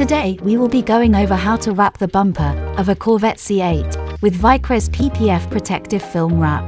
Today, we will be going over how to wrap the bumper of a Corvette C8 with Vicrez PPF Protective Film Wrap.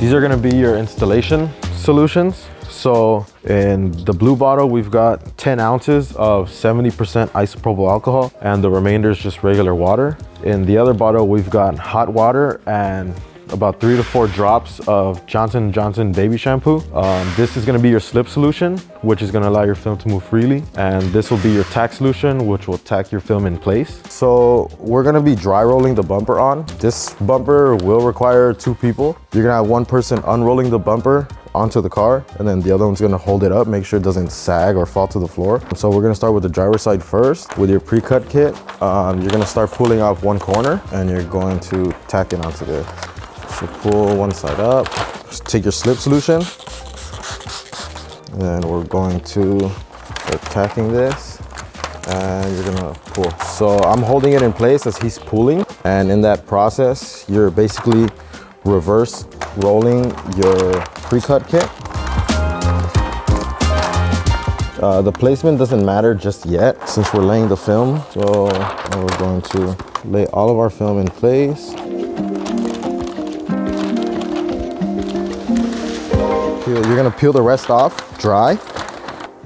These are gonna be your installation solutions. So in the blue bottle, we've got 10 ounces of 70% isopropyl alcohol and the remainder is just regular water. In the other bottle, we've got hot water and about three to four drops of Johnson Johnson baby shampoo. Um, this is gonna be your slip solution, which is gonna allow your film to move freely. And this will be your tack solution, which will tack your film in place. So we're gonna be dry rolling the bumper on. This bumper will require two people. You're gonna have one person unrolling the bumper onto the car and then the other one's gonna hold it up make sure it doesn't sag or fall to the floor so we're gonna start with the driver side first with your pre-cut kit um, you're gonna start pulling off one corner and you're going to tack it onto there so pull one side up Just take your slip solution and then we're going to start tacking this and you're gonna pull so i'm holding it in place as he's pulling and in that process you're basically reverse rolling your pre-cut kit. Uh, the placement doesn't matter just yet since we're laying the film. So we're going to lay all of our film in place. You're gonna peel the rest off dry.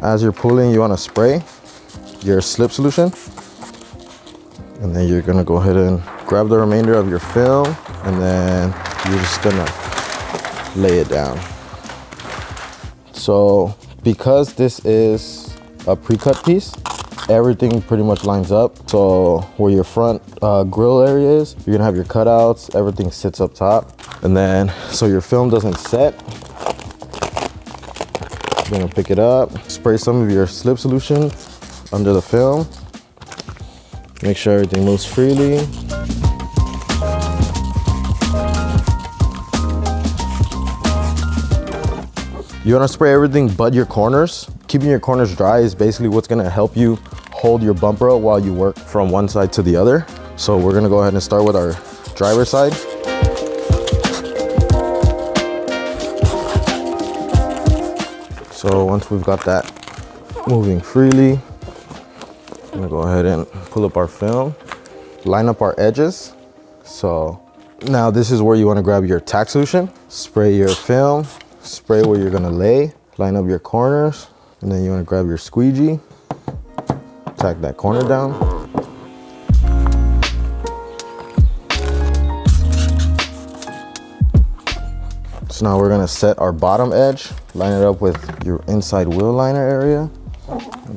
As you're pulling, you wanna spray your slip solution. And then you're gonna go ahead and grab the remainder of your film and then you're just gonna lay it down. So because this is a pre-cut piece, everything pretty much lines up. So where your front uh, grill area is, you're gonna have your cutouts, everything sits up top. And then, so your film doesn't set, gonna pick it up, spray some of your slip solution under the film. Make sure everything moves freely. You wanna spray everything but your corners. Keeping your corners dry is basically what's gonna help you hold your bumper while you work from one side to the other. So we're gonna go ahead and start with our driver side. So once we've got that moving freely, I'm gonna go ahead and pull up our film, line up our edges. So now this is where you wanna grab your tack solution, spray your film, spray where you're gonna lay, line up your corners, and then you wanna grab your squeegee, tack that corner down. So now we're gonna set our bottom edge, line it up with your inside wheel liner area.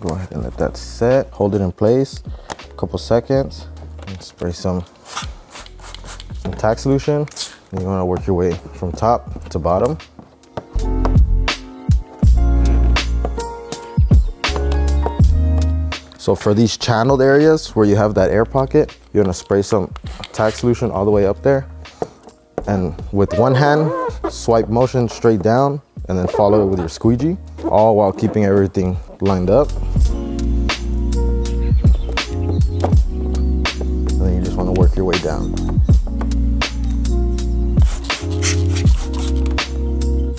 Go ahead and let that set, hold it in place, a couple seconds, and spray some, some tack solution. And you wanna work your way from top to bottom. So for these channeled areas where you have that air pocket, you're gonna spray some tack solution all the way up there. And with one hand, swipe motion straight down and then follow it with your squeegee, all while keeping everything lined up. And then you just wanna work your way down.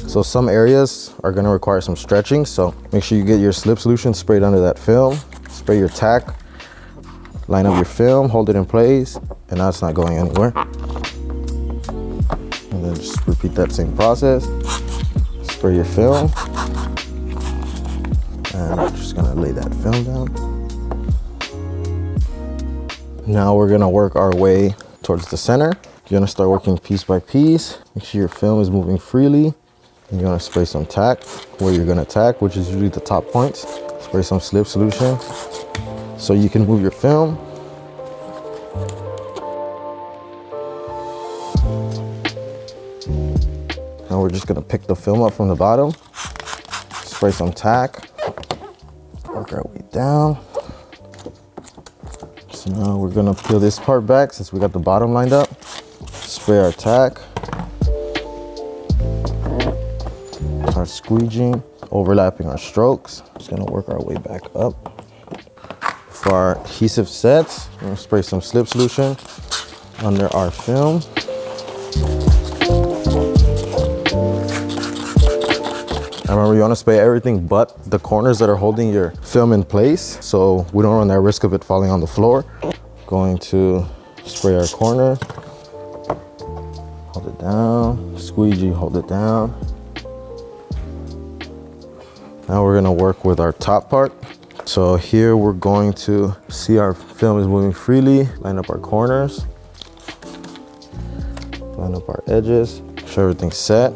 So some areas are gonna require some stretching, so make sure you get your slip solution sprayed under that film spray your tack, line up your film, hold it in place, and now it's not going anywhere. And then just repeat that same process. Spray your film. And I'm just gonna lay that film down. Now we're gonna work our way towards the center. You're gonna start working piece by piece. Make sure your film is moving freely. And you're gonna spray some tack where you're gonna tack, which is usually the top points. Spray some slip solution so you can move your film. We're just gonna pick the film up from the bottom, spray some tack, work our way down. So now we're gonna peel this part back since we got the bottom lined up, spray our tack, our squeegeeing, overlapping our strokes. Just gonna work our way back up. For our adhesive sets, we're gonna spray some slip solution under our film. Remember you wanna spray everything but the corners that are holding your film in place so we don't run that risk of it falling on the floor. Going to spray our corner. Hold it down, squeegee, hold it down. Now we're gonna work with our top part. So here we're going to see our film is moving freely, line up our corners, line up our edges, make sure everything's set.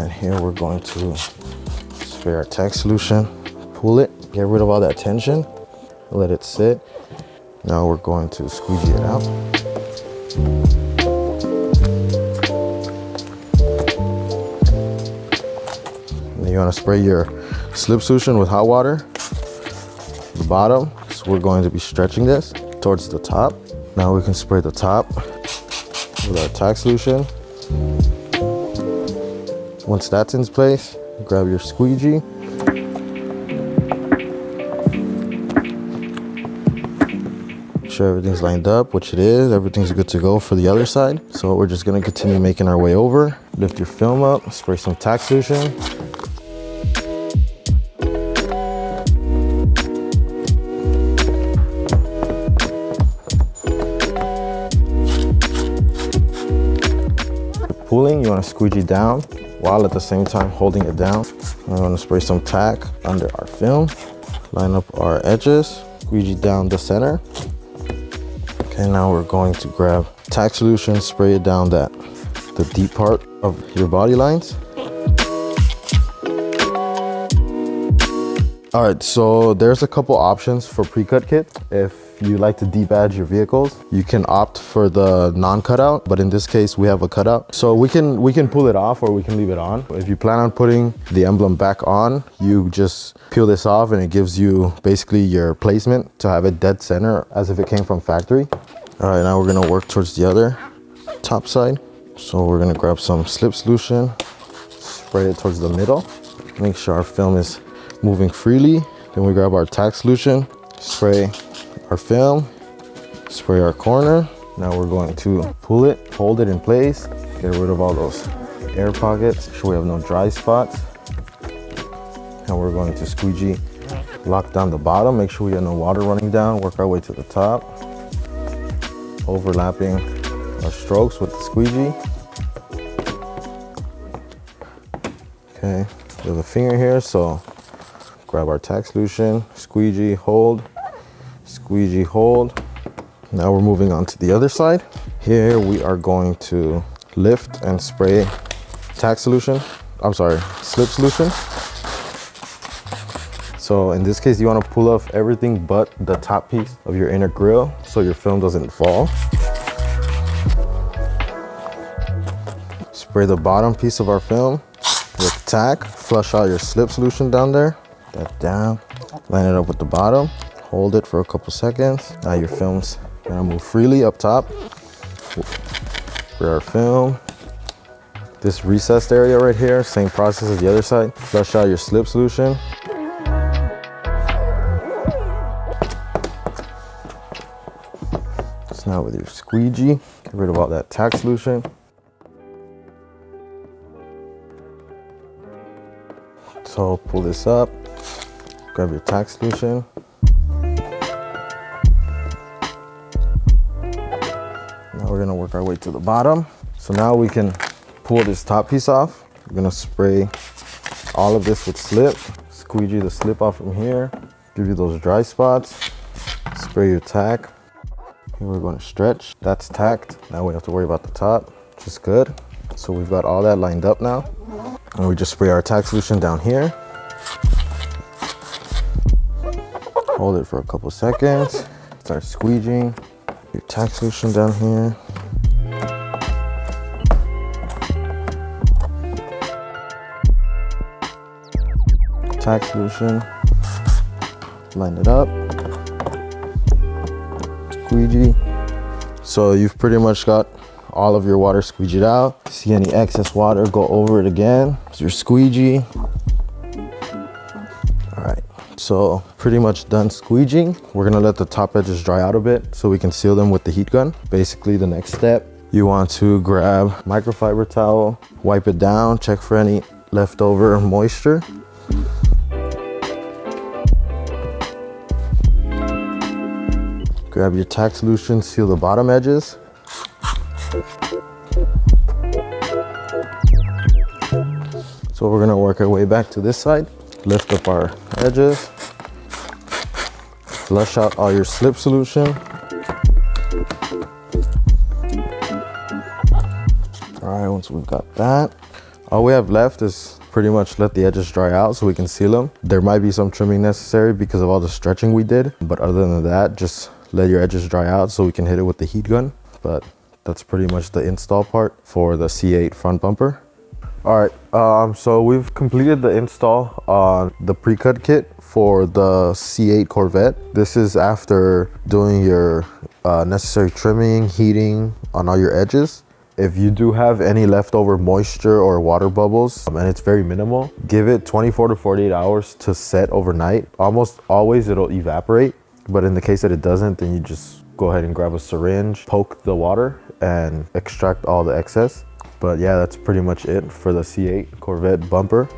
And here we're going to spray our tack solution, pull it, get rid of all that tension, let it sit. Now we're going to squeegee it out. And you want to spray your slip solution with hot water. The bottom, so we're going to be stretching this towards the top. Now we can spray the top with our tack solution. Once that's in place, grab your squeegee. Make sure everything's lined up, which it is. Everything's good to go for the other side. So we're just gonna continue making our way over. Lift your film up, spray some tack solution. Pulling, you wanna squeegee down while at the same time holding it down. I'm gonna spray some tack under our film, line up our edges, squeegee down the center. Okay, now we're going to grab tack solution, spray it down that, the deep part of your body lines. All right, so there's a couple options for pre-cut kits. If you like to debadge your vehicles, you can opt for the non-cutout, but in this case, we have a cutout. So we can we can pull it off or we can leave it on. If you plan on putting the emblem back on, you just peel this off and it gives you basically your placement to have it dead center as if it came from factory. All right, now we're gonna work towards the other top side. So we're gonna grab some slip solution, spray it towards the middle. Make sure our film is moving freely. Then we grab our tack solution, spray our film, spray our corner. Now we're going to pull it, hold it in place, get rid of all those air pockets, sure we have no dry spots. And we're going to squeegee, lock down the bottom, make sure we have no water running down, work our way to the top. Overlapping our strokes with the squeegee. Okay, there's a finger here, so grab our tack solution, squeegee, hold, squeegee, hold. Now we're moving on to the other side. Here we are going to lift and spray tack solution. I'm sorry, slip solution. So in this case, you wanna pull off everything but the top piece of your inner grill so your film doesn't fall. Spray the bottom piece of our film with tack. Flush out your slip solution down there. That down. Line it up with the bottom. Hold it for a couple seconds. Now your film's gonna move freely up top. For our film. This recessed area right here, same process as the other side. Flush out your slip solution. So now with your squeegee, get rid of all that tack solution. So pull this up, grab your tack solution. We're gonna work our way to the bottom. So now we can pull this top piece off. We're gonna spray all of this with slip. Squeegee the slip off from here. Give you those dry spots. Spray your tack. Here we're gonna stretch. That's tacked. Now we don't have to worry about the top, which is good. So we've got all that lined up now. And we just spray our tack solution down here. Hold it for a couple seconds. Start squeegeeing. Your tack solution down here. Tack solution. Line it up. Squeegee. So you've pretty much got all of your water squeegeed out. See any excess water, go over it again. It's your squeegee. So pretty much done squeegeeing. We're gonna let the top edges dry out a bit so we can seal them with the heat gun. Basically the next step, you want to grab microfiber towel, wipe it down, check for any leftover moisture. Grab your tack solution, seal the bottom edges. So we're gonna work our way back to this side, lift up our edges, flush out all your slip solution. All right, once we've got that, all we have left is pretty much let the edges dry out so we can seal them. There might be some trimming necessary because of all the stretching we did, but other than that, just let your edges dry out so we can hit it with the heat gun. But that's pretty much the install part for the C8 front bumper. All right, um, so we've completed the install on the pre-cut kit for the C8 Corvette. This is after doing your uh, necessary trimming, heating on all your edges. If you do have any leftover moisture or water bubbles, um, and it's very minimal, give it 24 to 48 hours to set overnight. Almost always it'll evaporate, but in the case that it doesn't, then you just go ahead and grab a syringe, poke the water, and extract all the excess. But yeah, that's pretty much it for the C8 Corvette bumper.